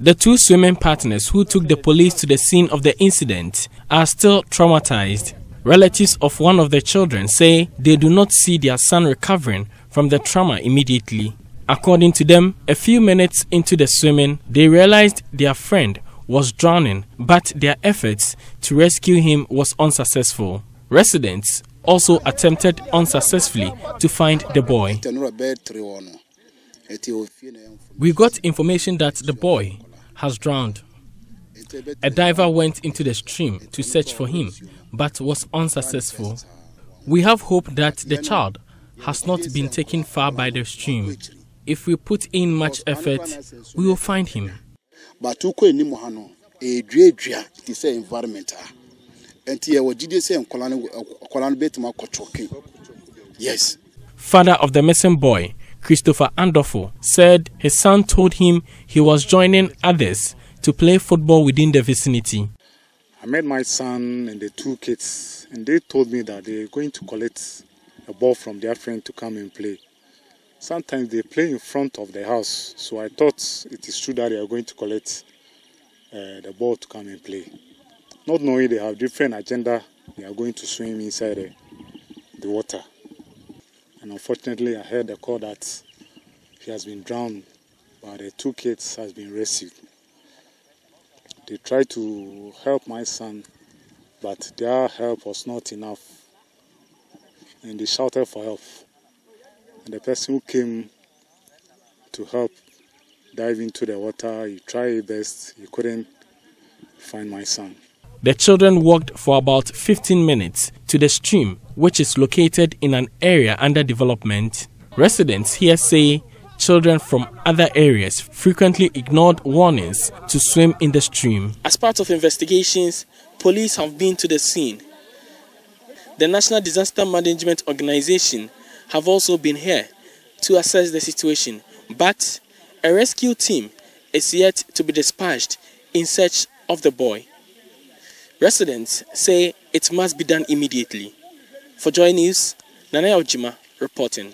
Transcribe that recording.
The two swimming partners who took the police to the scene of the incident are still traumatized. Relatives of one of the children say they do not see their son recovering from the trauma immediately. According to them, a few minutes into the swimming, they realized their friend was drowning, but their efforts to rescue him was unsuccessful. Residents also attempted unsuccessfully to find the boy. We got information that the boy has drowned. A diver went into the stream to search for him, but was unsuccessful. We have hope that the child has not been taken far by the stream. If we put in much effort, we will find him. But anim ha no edua te sɛ environment a nti yɛwɔ gyidie sɛ nkɔla no nkɔla no bɛtumi akɔtɔke yes. Father of the missing boy, Christopher Andolfo, said his son told him he was joining others to play football within the vicinity. I met my son and the two kids, and they told me that they're going to collect a ball from their friend to come and play. Sometimes they play in front of the house, so I thought it is true that they are going to collect uh, the ball to come and play. Not knowing they have different agenda, they are going to swim inside the, the water. And unfortunately, I heard the call that he has been drowned, but the two kids has been rescued. They tried to help my son, but their help was not enough, and they shouted for help. And the person who came to help dive into the water, he tried his best, he couldn't find my son. The children walked for about 15 minutes to the stream, which is located in an area under development. Residents here say children from other areas frequently ignored warnings to swim in the stream. As part of investigations, police have been to the scene. The National Disaster Management Organization have also been here to assess the situation, but a rescue team is yet to be dispatched in search of the boy. Residents say it must be done immediately. For Joy News, Nana Ojima reporting.